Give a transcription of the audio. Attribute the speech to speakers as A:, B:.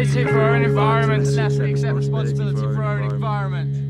A: responsibility for our own environment.
B: Except responsibility for our own environment.